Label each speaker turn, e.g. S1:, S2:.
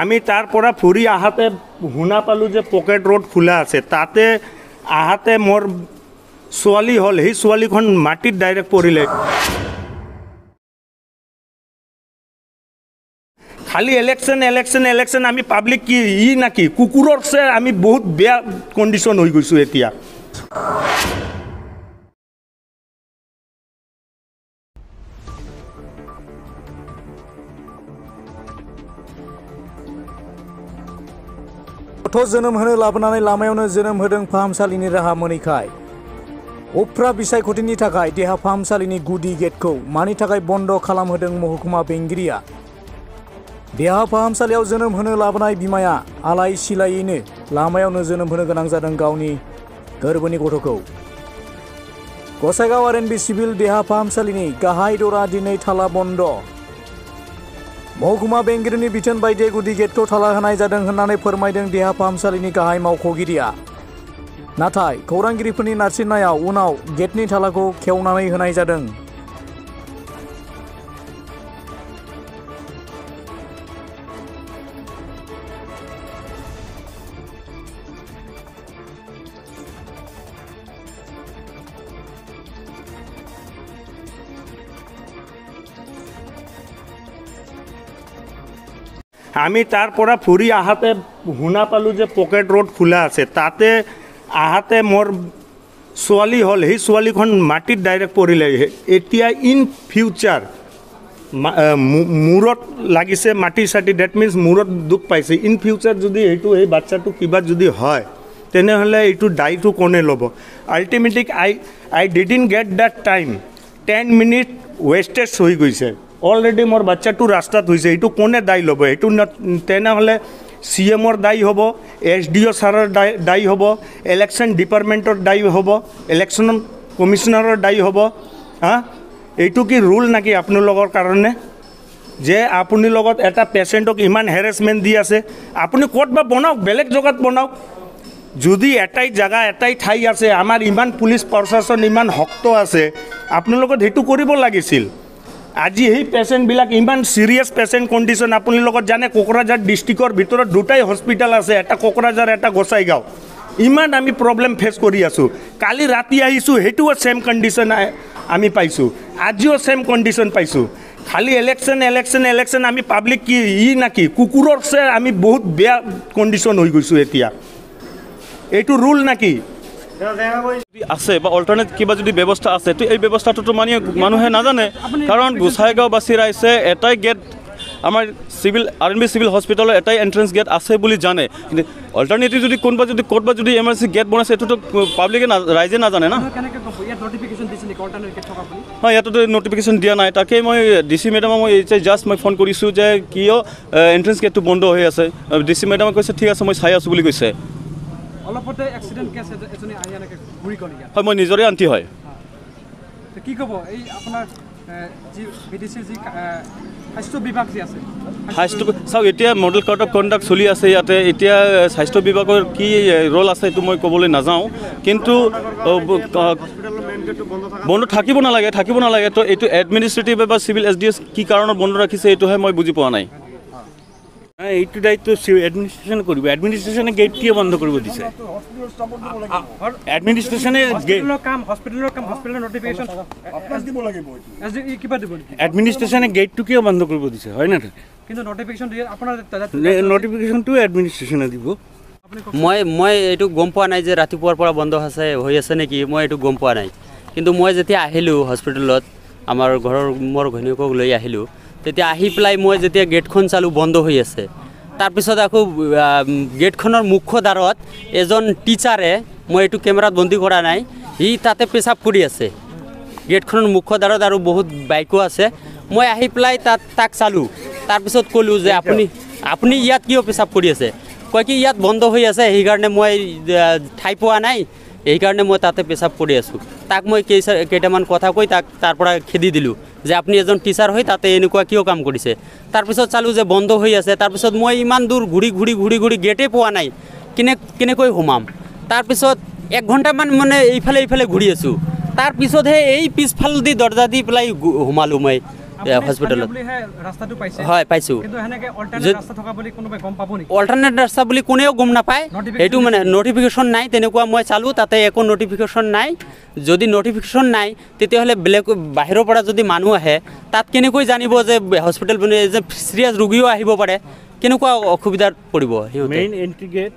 S1: আমি তাৰ পৰা ফুৰি আহাতে শুনা পালোঁ যে পকেট ৰোড খোলা আছে। তাতে আহাতে মোৰ ছোৱালী হ'ল সেই ছোৱালীখন মাটিত ডাইৰেক্ট পৰিলে। খালি ইলেকশ্যন ইলেকশ্যন ইলেকশ্যন আমি পাব্লিক কি ই নাকি কুকুৰৰ চে আমি বহুত বেয়া কণ্ডিশ্যন হৈ গৈছোঁ এতিয়া।
S2: गथ' जोनोम होनो लाबोनानै लामायावनो जोनोम होदों फाहामसालिनि राहा मोनैखाय उफ्रा बिसायख'थिनि थाखाय देहा फाहामसालिनि गुदि गेटखौ मानि थाखाय बन्द' खालामहोदों महकुमा बेंगिरिया देहा फाहामसालियाव जोनोम होनो लाबोनाय बिमाया आलाय सिलायैनो लामायावनो जोनोम होनो गोनां जादों गावनि गोरबोनि गथ'खौ Gossaigaon R N B civil देहा फाहामसालिनि गाहाय दरा दिनै थाला बन्द' महकुमा बेंगिरिनि बिथोन बायदियै गुदि गेटखौ थाला होनाय जादों होननानै फोरमायदों देहा फाहामसालिनि गाहाय मावख'गिरिया। नाथाय खौरांगिरिफोरनि नारसिननायाव उनाव गेटनि थालाखौ खेवनानै होनाय जादों।
S1: আমি তাৰ পৰা ফুৰি আহাতে শুনা পালোঁ যে পকেট ৰোড খোলা আছে। তাতে আহাতে মোৰ ছোৱালী হ'ল সেই ছোৱালীখন মাটিত ডাইৰেক্ট পৰিলে। এতিয়া ইন ফিউচাৰ মূৰত লাগিছে মাটি চাটি ডেট মিনছ মূৰত দুখ পাইছে। ইন ফিউচাৰ যদি সেইটো সেই বাচ্ছাটো কিবা যদি হয় তেনেহ'লে এইটো দায়টো কোনে ল'ব? Ultimately I I didn't get that time ten minute wastage হৈ গৈছে। অলৰেডি মোৰ বাচ্ছাটো ৰাস্তাত হৈছে এইটো কোনে দায়ী ল'ব? এইটো তেনেহ'লে চি এমৰ দায়ী হ'ব এছ ডি অ' ছাৰৰ দায়ী দায়ী হ'ব ইলেকশ্যন ডিপাৰ্টমেণ্টৰ দায়ী হ'ব ইলেকশ্যন কমিশ্যনাৰৰ দায়ী হ'ব হা? এইটো কি ৰুল নেকি আপোনালোকৰ কাৰণে? যে আপুনি লগত এটা পেচেণ্টক ইমান হেৰেছমেণ্ট দি আছে আপুনি ক'ত বা বনাওক বেলেগ জেগাত বনাওক। যদি এটাই জেগা এটাই ঠাই আছে আমাৰ ইমান পুলিচ প্ৰশাসন ইমান শক্ত আছে আপোনালোকে সেইটো কৰিব লাগিছিল। আজি সেই পেচেণ্টবিলাক ইমান ছিৰিয়াছ পেচেণ্ট কণ্ডিশ্যন আপুনি লগত জানে কোকৰাঝাৰ ডিষ্ট্ৰিক্টৰ ভিতৰত দুটাই হস্পিটেল আছে এটা কোকৰাঝাৰ এটা গোসাইগাঁও। ইমান আমি প্ৰব্লেম ফেচ কৰি আছোঁ। কালি ৰাতি আহিছোঁ সেইটোও ছেম কণ্ডিশ্যন আমি পাইছোঁ। আজিও ছেম কণ্ডিশ্যন পাইছোঁ। খালি ইলেকশ্যন ইলেকশ্যন ইলেকশ্যন আমি পাব্লিক কি ই নাকি কুকুৰৰ চে আমি বহুত বেয়া কণ্ডিশ্যন হৈ গৈছোঁ এতিয়া। এইটো ৰুল নাকি
S3: আছে বা অল্টাৰনেট কিবা যদি ব্যৱস্থা আছে তো এই ব্যৱস্থাটোতো মানে মানুহে নাজানে। কাৰণ গোসাইগাঁওবাসী ৰাইজে এটাই গেট আমাৰ civil R N B civil হস্পিটেলৰ এটাই এণ্ট্ৰেঞ্চ গেট আছে বুলি জানে। কিন্তু অল্টাৰনেটিভ যদি কোনোবা যদি ক'ৰবাত যদি এমাৰ্জেঞ্চি গেট বনাইছে এইটোতো পাব্লিকে ৰাইজে নাজানে না। হয় ইয়াততো নটিফিকেশ্যন দিয়া নাই। তাকেই মই ডি চি মেডামক মই এতিয়া জাষ্ট মই ফোন কৰিছোঁ যে কিয় এণ্ট্ৰেঞ্চ গেটটো বন্ধ হৈ আছে। ডি চি মেডামে কৈছে ঠিক আছে মই চাই আছোঁ বুলি কৈছে।
S4: অলপতে এক্সিডেণ্ট কেছ এজ- এজনী আহি এনেকৈ ঘূৰি গ'ল
S3: হয় মই নিজৰে আণ্টি হয়।
S4: কি ক'ব এই আপোনাৰ এ, যি বি ডি চিৰ যি এ, স্বাস্থ্য বিভাগ যি আছে
S3: স্বাস্থ্য চাওক এতিয়া মডেল কাৰ্ড অফ কণ্ডাক্ট চলি আছে ইয়াতে। এতিয়া স্বাস্থ্য বিভাগৰ কি ৰোল আছে সেইটো মই ক'বলৈ নাযাওঁ। কিন্তু বন্ধ থাকিব নালাগে থাকিব নালাগে। তো এইটো এডমিনিষ্ট্ৰেটিভ বা চিভিল এছ ডি এছ কি কাৰণত বন্ধ ৰাখিছে এইটোহে মই বুজি পোৱা নাই।
S1: এইটো দায়িত্ব এডমিনিষ্ট্ৰেশন কৰবে এডমিনিস্ট্ৰেশনে গেট কিয় বন্ধ কৰিব দিছে।
S4: নেকি?
S1: এডমিনিস্ট্ৰেশনে গেটটো কিয় বন্ধ কৰিব দিছে হয় না
S4: কিন্তু নটিফিকেশ্যন দিয়ে আপোনাৰ
S1: নটিফিকেশনটো এডমিনিস্ট্ৰেশনে দিব।
S5: মই মই এইটো গম পোৱা নাই যে ৰাতিপুৱাৰ পৰা বন্ধ আছে হৈ আছে নেকি মই এইটো গম পোৱা নাই। কিন্তু মই যেতিয়া আহিলোঁ হস্পিটেলত আমাৰ ঘৰৰ মোৰ ঘৈণীয়েকক লৈ আহিলোঁ তেতিয়া আহি পেলাই মই যেতিয়া গেটখন চালোঁ বন্ধ হৈ আছে। তাৰপিছত আকৌ গেটখনৰ মুখ্য দ্বাৰত এজন টিচাৰে মই এইটো কেমেৰাত বন্দী কৰা নাই সি তাতে পেচাব কৰি আছে। গেটখনৰ মুখ্য দ্বাৰত আৰু বহুত বাইকো আছে। মই আহি পেলাই তাত তাক চালোঁ। তাৰপিছত ক'লোঁ যে আপুনি আপুনি ইয়াত কিয় পেচাব কৰি আছে? কয় কি ইয়াত বন্ধ হৈ আছে সেইকাৰণে মই ঠাই পোৱা নাই। সেইকাৰণে মই তাতে পেচাব কৰি আছোঁ। তাক মই কেইচা কেইটামান কথা কৈ তাক তাৰ পৰা খেদি দিলোঁ যে আপুনি এজন টিচাৰ হৈ তাতে এনেকুৱা কিয় কাম কৰিছে। তাৰপিছত চালোঁ যে বন্ধ হৈ আছে তাৰপিছত মই ইমান দূৰ ঘূৰি ঘূৰি ঘূৰি ঘূৰি গেটেই পোৱা নাই। কেনে কেনেকৈ সোমাম? তাৰপিছত এক ঘণ্টামান মানে এইফালে এইফালে ঘূৰি আছোঁ। তাৰপিছতহে এই পিছফালেদি দৰ্জা দি পেলাই সোমালোঁ মই। হস্পিটেলত হয় পাইছোঁ।
S4: অল্টাৰনেট ৰাস্তা থকা বুলি
S5: কোনেও গম নাপায়। সেইটো মানে নটিফিকেশ্যন নাই তেনেকুৱা মই চালোঁ তাতে একো নটিফিকেশ্যন নাই। যদি নটিফিকেশ্যন নাই তেতিয়াহ'লে বেলেগ বাহিৰৰ পৰা যদি মানুহ আহে তাত কেনেকৈ জানিব যে হস্পিটেল যে চিৰিয়াছ ৰোগীও আহিব পাৰে? কেনেকুৱা অসুবিধাত পৰিব সিহঁতে?
S1: Main entry gate